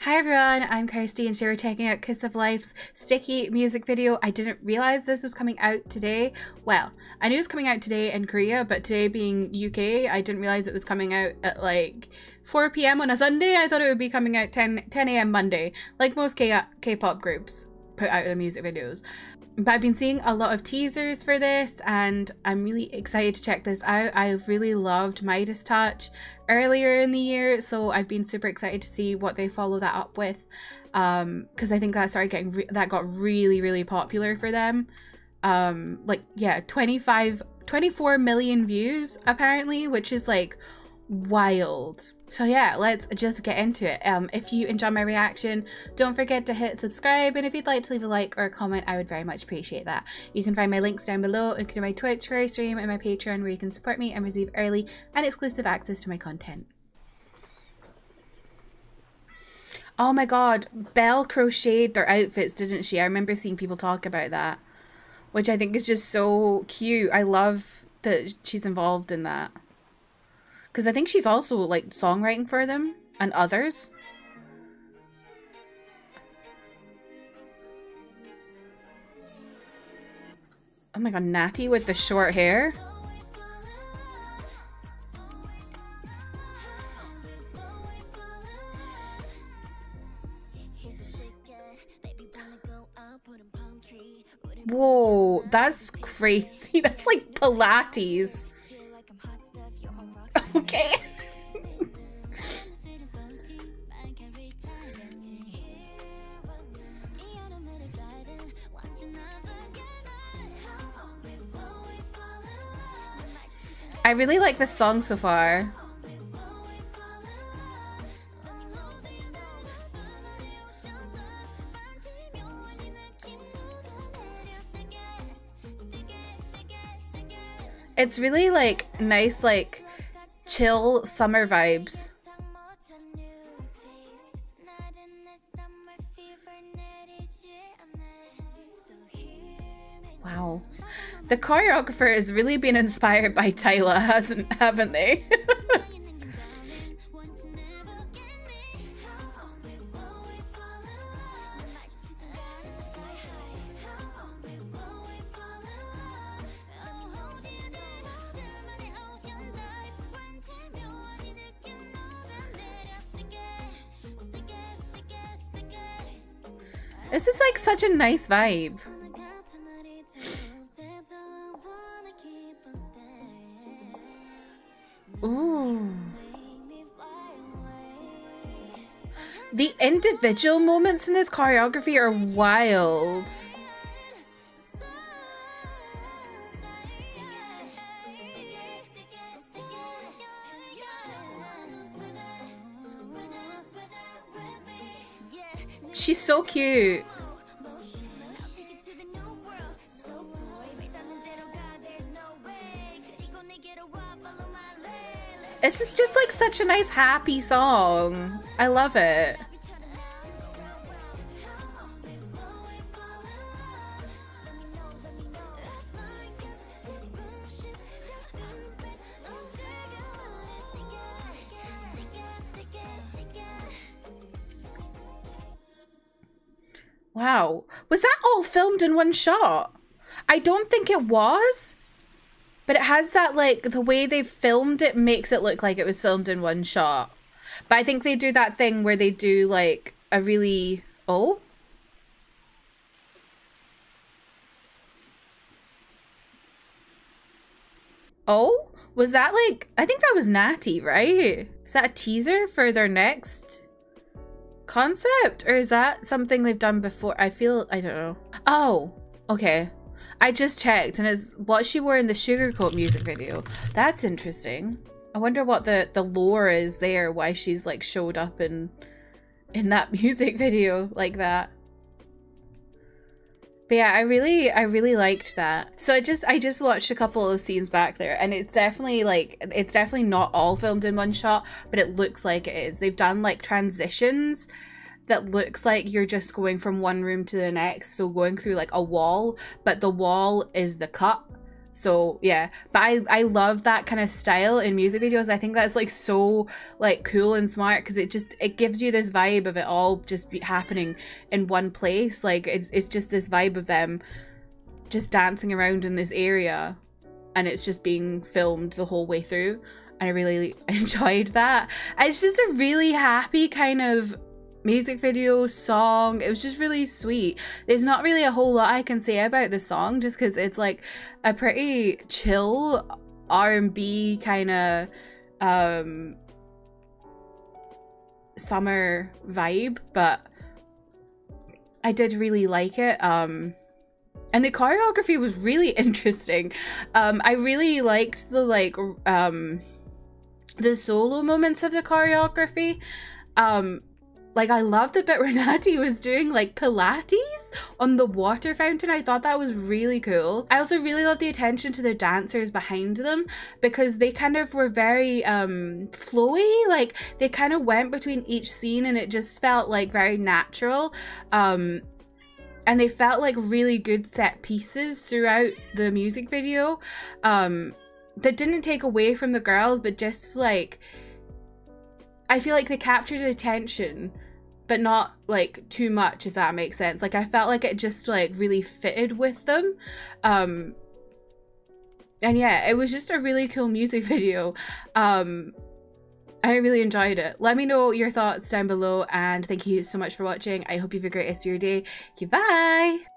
Hi everyone, I'm Kirsty and so we're checking out Kiss of Life's Sticky music video. I didn't realize this was coming out today. Well, I knew it was coming out today in Korea, but today being UK, I didn't realize it was coming out at like 4 p.m. on a Sunday. I thought it would be coming out 10, 10 a.m. Monday, like most uh, K-pop groups put out their music videos. But I've been seeing a lot of teasers for this and I'm really excited to check this out. I've really loved Midas Touch earlier in the year, so I've been super excited to see what they follow that up with. Um, because I think that started getting that got really, really popular for them. Um, like yeah, 25, 24 million views apparently, which is like wild. So yeah, let's just get into it. Um, if you enjoy my reaction, don't forget to hit subscribe, and if you'd like to leave a like or a comment, I would very much appreciate that. You can find my links down below, including my Twitch, I stream, and my Patreon, where you can support me and receive early and exclusive access to my content. Oh my god, Belle crocheted their outfits, didn't she? I remember seeing people talk about that, which I think is just so cute. I love that she's involved in that. Because I think she's also like songwriting for them and others. Oh my god, Natty with the short hair. Whoa, that's crazy. That's like Pilates. Okay. I really like this song so far. It's really like nice like chill summer vibes. Wow. The choreographer has really been inspired by Tyla, hasn't haven't they? This is like such a nice vibe. Ooh. The individual moments in this choreography are wild. She's so cute. This is just like such a nice happy song. I love it. Wow. Was that all filmed in one shot? I don't think it was. But it has that, like, the way they filmed it makes it look like it was filmed in one shot. But I think they do that thing where they do, like, a really... Oh? Oh? Was that, like... I think that was Natty, right? Is that a teaser for their next concept? Or is that something they've done before? I feel, I don't know. Oh, okay. I just checked and it's what she wore in the Sugarcoat music video. That's interesting. I wonder what the, the lore is there, why she's like showed up in, in that music video like that. But yeah, I really, I really liked that. So I just, I just watched a couple of scenes back there and it's definitely like, it's definitely not all filmed in one shot, but it looks like it is. They've done like transitions that looks like you're just going from one room to the next. So going through like a wall, but the wall is the cut So yeah, but I I love that kind of style in music videos. I think that's like so like cool and smart because it just it gives you this vibe of it all just happening in one place. Like it's it's just this vibe of them just dancing around in this area and it's just being filmed the whole way through. And I really enjoyed that. It's just a really happy kind of music video, song. It was just really sweet. There's not really a whole lot I can say about the song just because it's like a pretty chill R&B kind of um summer vibe, but I did really like it. Um and the choreography was really interesting. Um I really liked the like um the solo moments of the choreography. Um like I love the bit where Natty was doing like Pilates on the water fountain. I thought that was really cool. I also really love the attention to the dancers behind them because they kind of were very um flowy. Like they kind of went between each scene and it just felt like very natural. Um and they felt like really good set pieces throughout the music video. Um that didn't take away from the girls but just like I feel like they captured attention, but not like too much, if that makes sense. Like I felt like it just like really fitted with them. Um and yeah, it was just a really cool music video. Um I really enjoyed it. Let me know your thoughts down below and thank you so much for watching. I hope you have a great rest of your day. Okay, bye!